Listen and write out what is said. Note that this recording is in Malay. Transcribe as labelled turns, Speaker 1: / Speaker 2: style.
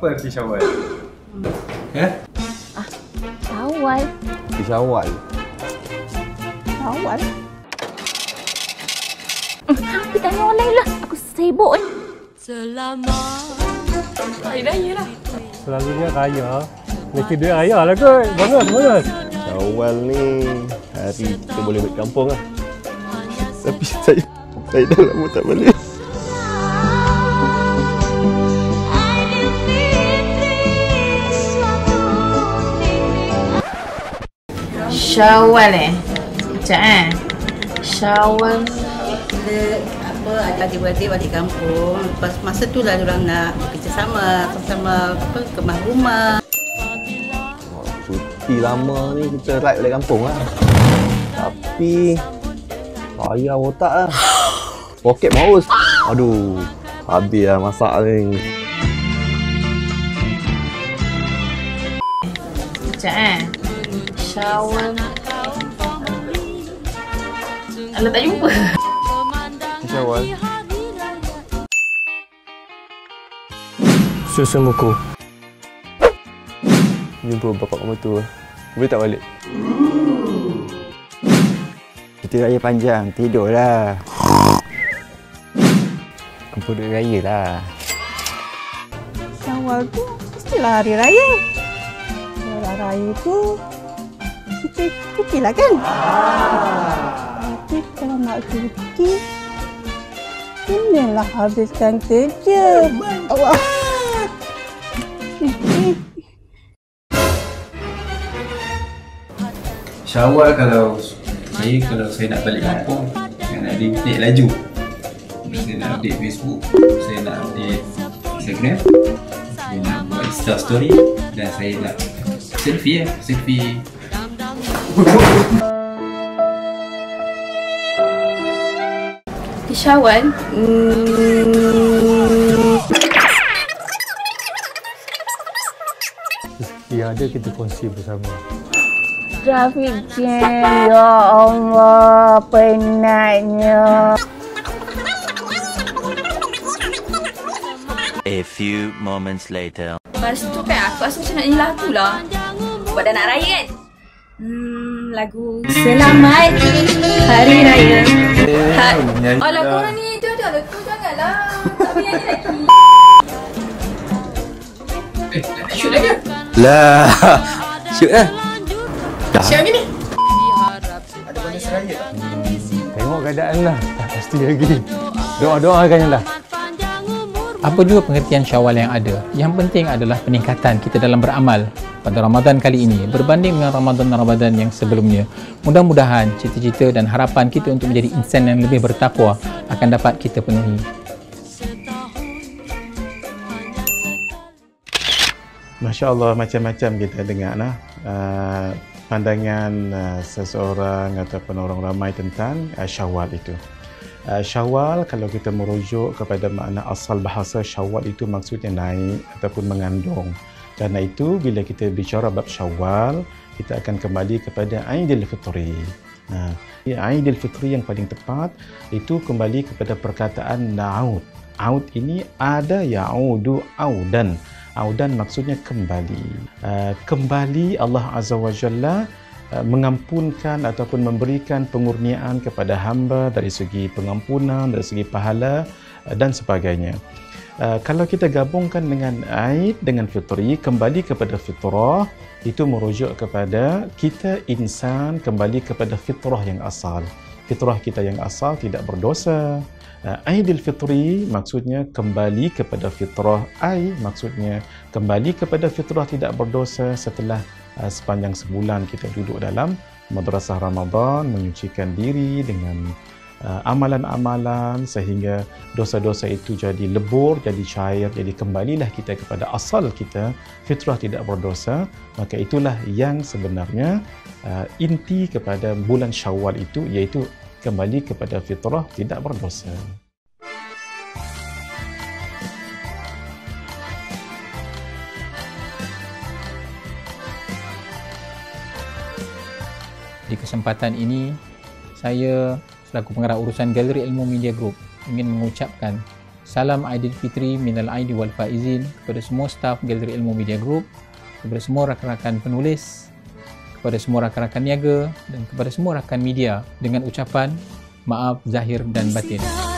Speaker 1: Apa arti syawal? Ya?
Speaker 2: Syawal.
Speaker 3: Di Syawal.
Speaker 2: Syawal. Hmm, Aku tanya orang lain lah. Aku sibuk ni. Hari raya lah.
Speaker 4: Selalunya raya. Mesti duit raya lah kot. Bonus, bonus.
Speaker 3: Syawal ni hari kita boleh balik kampung lah. Tapi saya saya dah lama tak balik.
Speaker 2: Syawal eh. Sekejap eh. Syawal.
Speaker 5: Bila apa ada adik-beradik balik kampung lepas masa tu lah orang nak kerjasama sama-sama apa kemah rumah
Speaker 3: cuti lama ni kita ride balik kampung lah. Tapi payah otak lah. Poket maus. Aduh, habis lah masak ni.
Speaker 2: Sekejap eh. Syawal. Alah tak jumpa.
Speaker 3: Syawal.
Speaker 4: Susu muku. Jumpa bapak kamu tu. Boleh tak balik?
Speaker 6: Kita raya panjang, tidurlah. Kumpul duit raya lah.
Speaker 7: Syawal tu mestilah hari raya. Hari raya tu kita cuti lah kan? Tapi kalau nak cuti, inilah habiskan kerja. Allah.
Speaker 1: Syawal kalau saya kalau saya nak balik kampung saya nak update laju. Saya nak update Facebook, saya nak update Instagram, saya nak buat Insta story dan saya nak selfie ya, selfie
Speaker 2: Syawal. Hmm,
Speaker 4: Yang ada kita kongsi bersama.
Speaker 2: Traffic jam. Ya Allah. Penatnya.
Speaker 8: A few moments later.
Speaker 2: Lepas tu kan aku rasa macam nak nyanyi lagu lah. Buat dah nak raya kan? Hmm, lagu Selamat Hari Raya. Ha, Alah korang ni tu ada lah. Janganlah. Tak boleh nyanyi lagi.
Speaker 1: Eh, nak shoot lagi?
Speaker 3: Lah. Syuk lah.
Speaker 1: Siap ni ni.
Speaker 4: Tengok keadaan lah. Tak pasti lagi. Doa-doakan je lah.
Speaker 9: Apa juga pengertian syawal yang ada? Yang penting adalah peningkatan kita dalam beramal pada Ramadan kali ini berbanding dengan Ramadan-Ramadan yang sebelumnya. Mudah-mudahan cita-cita dan harapan kita untuk menjadi insan yang lebih bertakwa akan dapat kita penuhi.
Speaker 10: Masya Allah macam-macam kita dengar lah. Uh, pandangan uh, seseorang ataupun orang ramai tentang uh, syawal itu. Uh, syawal kalau kita merujuk kepada makna asal bahasa syawal itu maksudnya naik ataupun mengandung. Karena itu bila kita bicara bab syawal, kita akan kembali kepada Aidil Fitri. Nah, Aidil Fitri yang paling tepat itu kembali kepada perkataan naud. Aud ini ada yaudu audan. Audan maksudnya kembali. Uh, kembali Allah Azza wa Jalla mengampunkan ataupun memberikan pengurniaan kepada hamba dari segi pengampunan, dari segi pahala uh, dan sebagainya. Uh, kalau kita gabungkan dengan Aid dengan fitri, kembali kepada fitrah, itu merujuk kepada kita insan kembali kepada fitrah yang asal. Fitrah kita yang asal tidak berdosa, Uh, Aidil Fitri maksudnya kembali kepada fitrah. Ai maksudnya kembali kepada fitrah tidak berdosa setelah uh, sepanjang sebulan kita duduk dalam madrasah Ramadan menyucikan diri dengan uh, amalan-amalan sehingga dosa-dosa itu jadi lebur, jadi cair, jadi kembalilah kita kepada asal kita, fitrah tidak berdosa. Maka itulah yang sebenarnya uh, inti kepada bulan Syawal itu iaitu kembali kepada fitrah tidak berdosa.
Speaker 9: Di kesempatan ini, saya selaku pengarah urusan Galeri Ilmu Media Group ingin mengucapkan Salam Aidilfitri minal aidi wal faizin kepada semua staf Galeri Ilmu Media Group, kepada semua rakan-rakan penulis, kepada semua rakan-rakan niaga dan kepada semua rakan media dengan ucapan maaf zahir dan batin.